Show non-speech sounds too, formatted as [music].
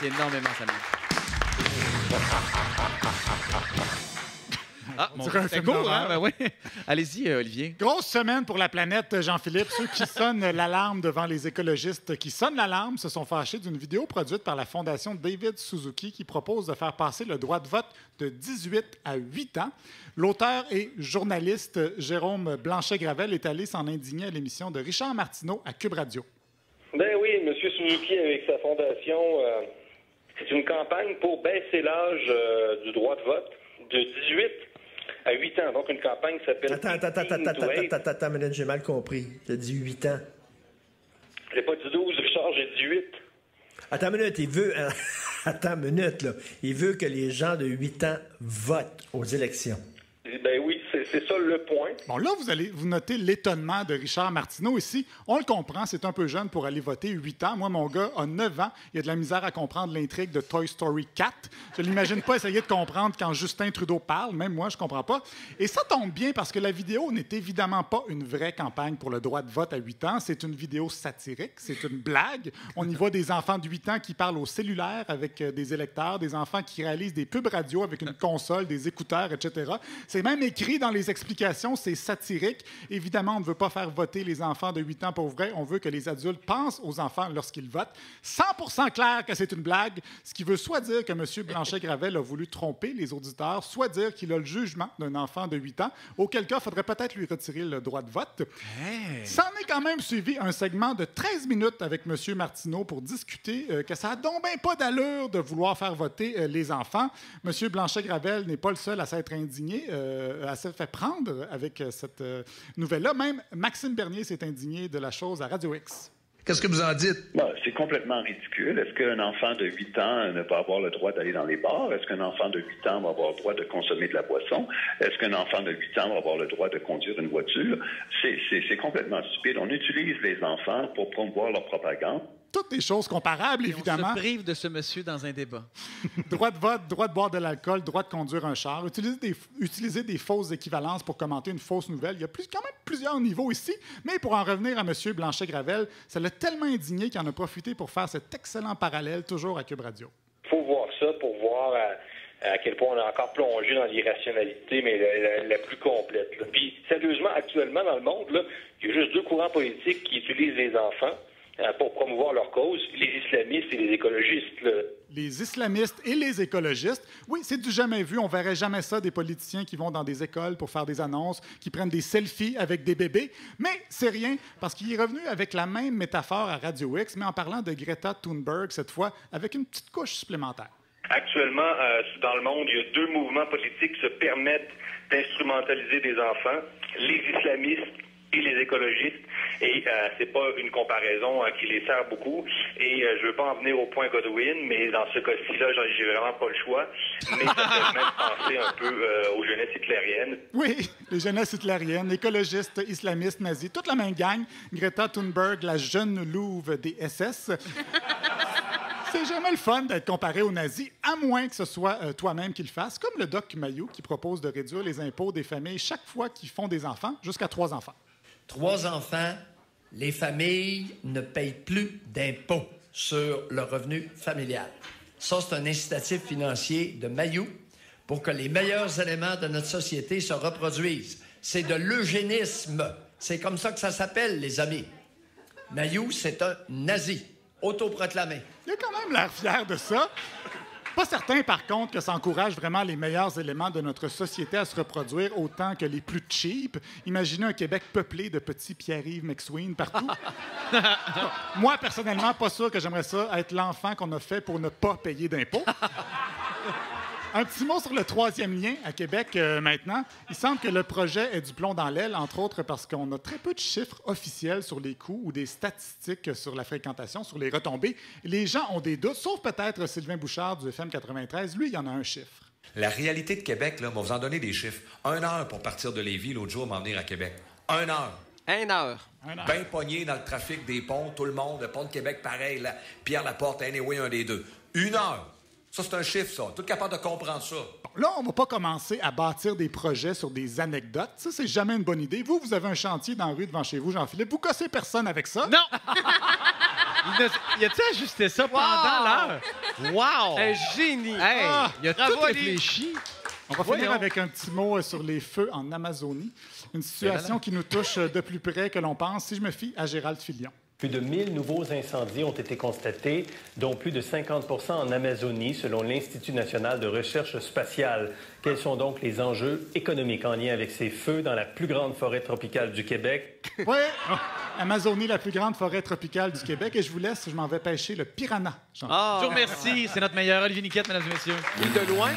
Merci énormément, Samuel. [laughs] Ah, mon hein? Ben oui. Allez-y, euh, Olivier. Grosse semaine pour la planète, Jean-Philippe. Ceux qui [laughs] sonnent l'alarme devant les écologistes qui sonnent l'alarme se sont fâchés d'une vidéo produite par la Fondation David Suzuki qui propose de faire passer le droit de vote de 18 à 8 ans. L'auteur et journaliste Jérôme Blanchet-Gravel est allé s'en indigner à l'émission de Richard Martineau à Cube Radio. Ben oui, M. Suzuki, avec sa fondation, euh, c'est une campagne pour baisser l'âge euh, du droit de vote de 18 à 8 ans. Donc, une campagne qui s'appelle... Attends, attends, attends, attends, 18 to attends, attends, attends, j'ai mal compris. T'as dit 8 ans. J'ai pas dit 12, Richard, j'ai 18. Attends une minute, il veut. [laughs] Attends une minute, là. Il veut que les gens de 8 ans votent aux élections. Ben oui, c'est ça le point. Bon, là, vous allez vous noter l'étonnement de Richard Martineau ici. On le comprend, c'est un peu jeune pour aller voter 8 ans. Moi, mon gars a 9 ans. Il a de la misère à comprendre l'intrigue de Toy Story 4. Je l'imagine pas essayer de comprendre quand Justin Trudeau parle. Même moi, je comprends pas. Et ça tombe bien parce que la vidéo n'est évidemment pas une vraie campagne pour le droit de vote à 8 ans. C'est une vidéo satirique. C'est une blague. On y voit des enfants de 8 ans qui parlent au cellulaire avec euh, des électeurs, des enfants qui réalisent des pubs radio avec une console, des écouteurs, etc. C'est même écrit dans les explications, c'est satirique. Évidemment, on ne veut pas faire voter les enfants de 8 ans pour vrai. On veut que les adultes pensent aux enfants lorsqu'ils votent. 100 clair que c'est une blague, ce qui veut soit dire que M. Blanchet-Gravel a voulu tromper les auditeurs, soit dire qu'il a le jugement d'un enfant de 8 ans, auquel cas, il faudrait peut-être lui retirer le droit de vote. Ça en est quand même suivi un segment de 13 minutes avec M. Martineau pour discuter euh, que ça a donc ben pas d'allure de vouloir faire voter euh, les enfants. M. Blanchet-Gravel n'est pas le seul à s'être indigné, euh, à fait prendre avec euh, cette euh, nouvelle-là. Même Maxime Bernier s'est indigné de la chose à Radio X. Qu'est-ce que vous en dites? Bon, c'est complètement ridicule. Est-ce qu'un enfant de 8 ans ne va avoir le droit d'aller dans les bars? Est-ce qu'un enfant de 8 ans va avoir le droit de consommer de la boisson? Est-ce qu'un enfant de 8 ans va avoir le droit de conduire une voiture? C'est complètement stupide. On utilise les enfants pour promouvoir leur propagande. Toutes des choses comparables, Et évidemment. On se prive de ce monsieur dans un débat. [laughs] droit de vote, droit de boire de l'alcool, droit de conduire un char. Utiliser des, utiliser des fausses équivalences pour commenter une fausse nouvelle. Il y a plus, quand même plusieurs niveaux ici. Mais pour en revenir à M. Blanchet-Gravel, ça l'a tellement indigné qu'il en a profité pour faire cet excellent parallèle, toujours à Cube Radio. Il faut voir ça pour voir à, à quel point on est encore plongé dans l'irrationalité, mais la, la- la plus complète. là. Puis, sérieusement, actuellement, dans le monde, là, il y a juste deux courants politiques qui utilisent les enfants euh, pour promouvoir leur cause, les islamistes et les écologistes. là. Les islamistes et les écologistes, oui, c'est du jamais vu. On verrait jamais ça des politiciens qui vont dans des écoles pour faire des annonces, qui prennent des selfies avec des bébés. Mais c'est rien, parce qu'il est revenu avec la même métaphore à Radio X, mais en parlant de Greta Thunberg cette fois, avec une petite couche supplémentaire. Actuellement, euh, dans le monde, il y a deux mouvements politiques qui se permettent d'instrumentaliser des enfants, les islamistes et les écologistes. Et euh, c'est pas une comparaison euh, qui les sert beaucoup. Et euh, je veux pas en venir au point Godwin, mais dans ce cas-ci-là, j'en- j'ai vraiment pas le choix. Mais ça fait même [laughs] penser un peu euh, aux jeunesses hitlériennes. Oui, les jeunesses hitlériennes, écologistes, islamistes, nazis, toute la même gang. Greta Thunberg, la jeune louve des SS. [laughs] C'est jamais le fun d'être comparé aux nazis, à moins que ce soit euh, toi-même qui le fasse, comme le doc Maillot qui propose de réduire les impôts des familles chaque fois qu'ils font des enfants, jusqu'à trois enfants. Trois enfants, les familles ne payent plus d'impôts sur le revenu familial. Ça, c'est un incitatif financier de Mayou pour que les meilleurs éléments de notre société se reproduisent. C'est de l'eugénisme. C'est comme ça que ça s'appelle, les amis. Mayou, c'est un nazi, autoproclamé. Il a quand même l'air fier de ça. Pas certain, par contre, que ça encourage vraiment les meilleurs éléments de notre société à se reproduire autant que les plus cheap. Imaginez un Québec peuplé de petits Pierre-Yves McSween partout. [laughs] Moi, personnellement, pas sûr que j'aimerais ça être l'enfant qu'on a fait pour ne pas payer d'impôts. Un petit mot sur le troisième lien à Québec euh, maintenant. Il semble que le projet ait du plomb dans l'aile, entre autres parce qu'on a très peu de chiffres officiels sur les coûts ou des statistiques sur la fréquentation, sur les retombées. Les gens ont des doutes, sauf peut-être Sylvain Bouchard du FM 93. Lui, il y en a un chiffre. La réalité de Québec, là, on va vous en donner des chiffres. Un heure pour partir de Lévis l'autre jour, m'en venir à Québec. Un heure. Un heure. Un heure. Bien pogné dans le trafic des ponts, tout le monde. Le pont de Québec, pareil. là. Pierre Laporte, anyway, un des deux. Une heure. Ça, c'est un chiffre, ça. Tout capable de comprendre ça. Bon, là, on va pas commencer à bâtir des projets sur des anecdotes. Ça, c'est jamais une bonne idée. Vous, vous avez un chantier dans la rue devant chez vous, Jean-Philippe. Vous cassez personne avec ça? Non! [laughs] Il a- Il a-tu ajusté ça pendant l'heure? Wow! Un génie. Hey, Ah, il a tout réfléchi. On va finir avec un petit mot euh, sur les feux en Amazonie. Une situation qui nous touche euh, de plus près que l'on pense, si je me fie à Gérald Filion. Plus de 1000 nouveaux incendies ont été constatés, dont plus de 50% en Amazonie, selon l'Institut national de recherche spatiale. Quels sont donc les enjeux économiques en lien avec ces feux dans la plus grande forêt tropicale du Québec? [laughs] Oui, Amazonie, la plus grande forêt tropicale du Québec. Et je vous laisse, je m'en vais pêcher le piranha. Ah, Je vous remercie. C'est notre meilleur Olivier Niquette, mesdames et messieurs. et de loin.